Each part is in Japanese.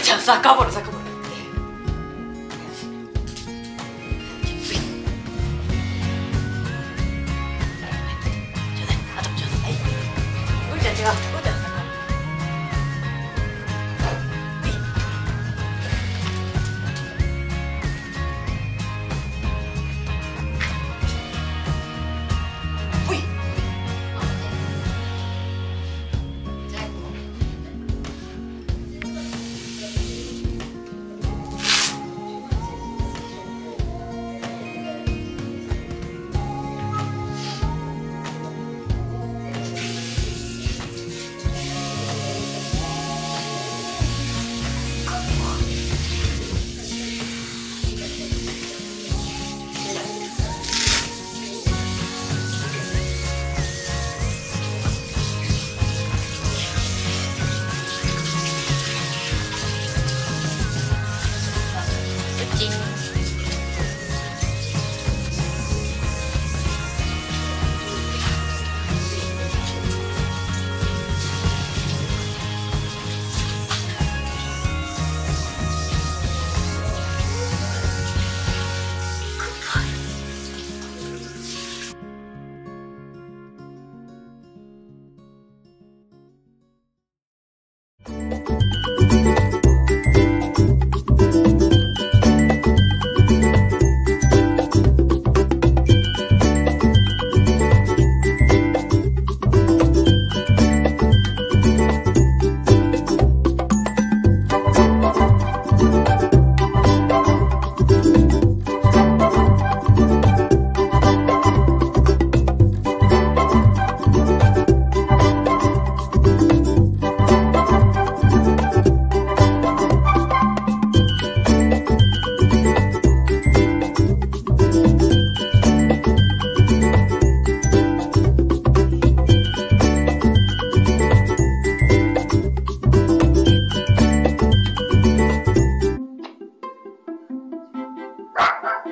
ちゃんさ頑張ろうさ頑張ろ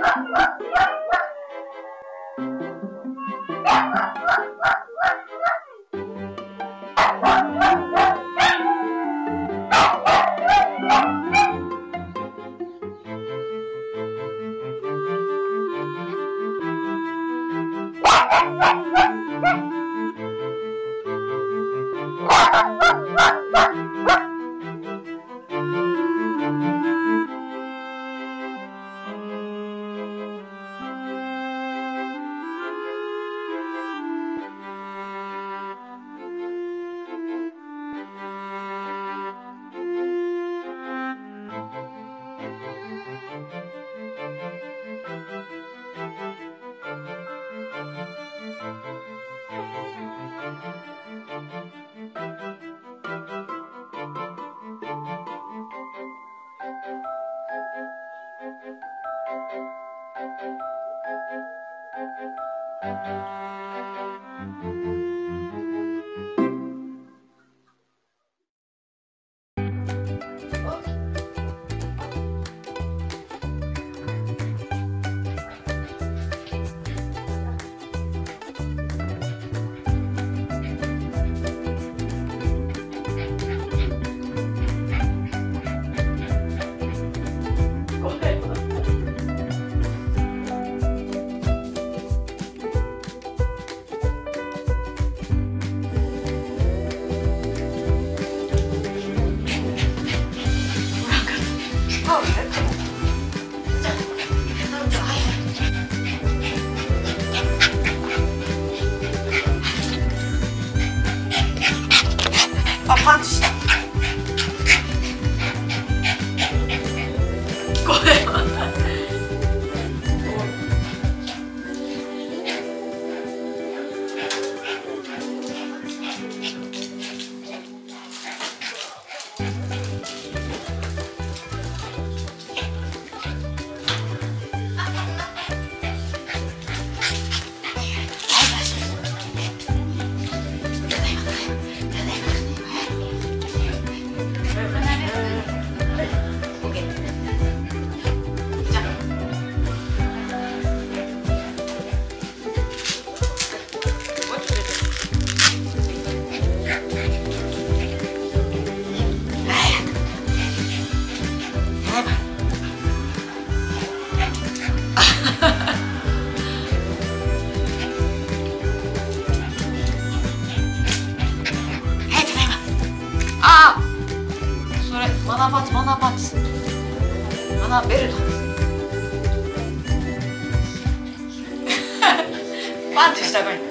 Ha ha ha! 好好あそれマナーパンチマナーパンチ。マナーベルト。パンチしたがい。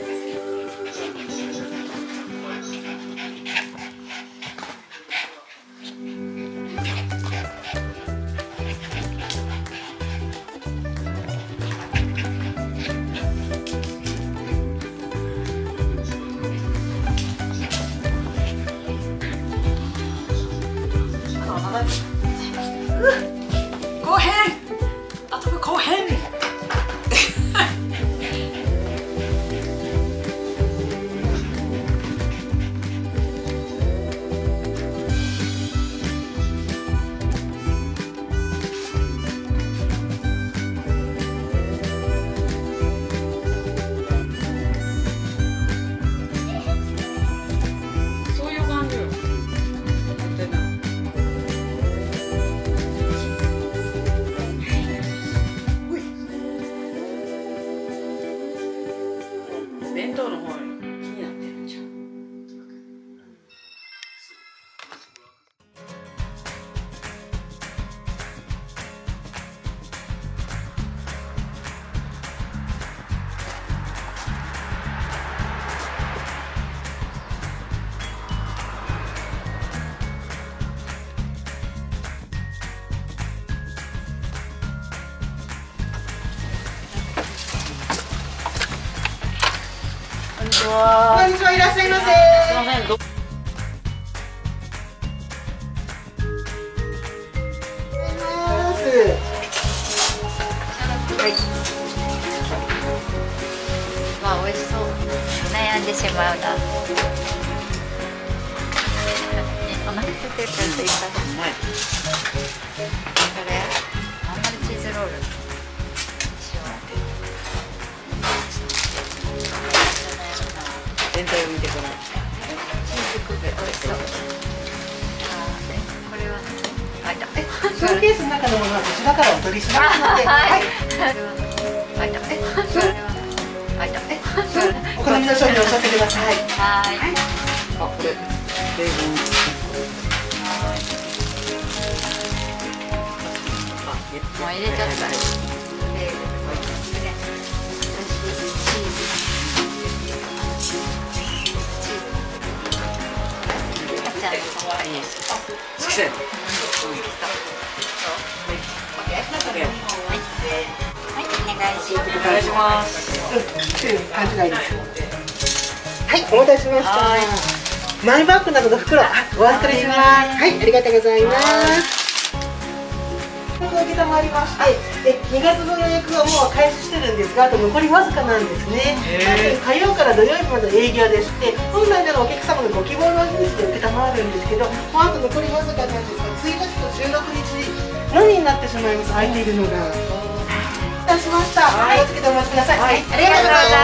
much. にちはこん。にちはい。らっしゃい。ませ。すい。ませんどはい。まあ美味しそう悩んでしまうなお腹空い。てるからとい。っぱい。ーケースの中のものはこちらからお取りしますので、ははい。い。お好みの処理をおっしゃってください。はい。あこれベーコンもう入れちゃった好きだよ願い。します。お願い。しますとい。う勘違い。す。はい、お待たせしました。マイバッグなどの袋、あお預かりします。はい、ありがとうござい。ます。承りまして、で2月分の予約はもう開始してるんですが、あと残りわずかなんですね。火曜から土曜日まで営業でして、本来ならお客様のご希望の日にちで承るんですけど、もうあと残りわずかなんですが、1日と16日のみになってしまいます、空いているのが。お待たせしました。はい、おつけてお待ちください。はい、ありがとうございます。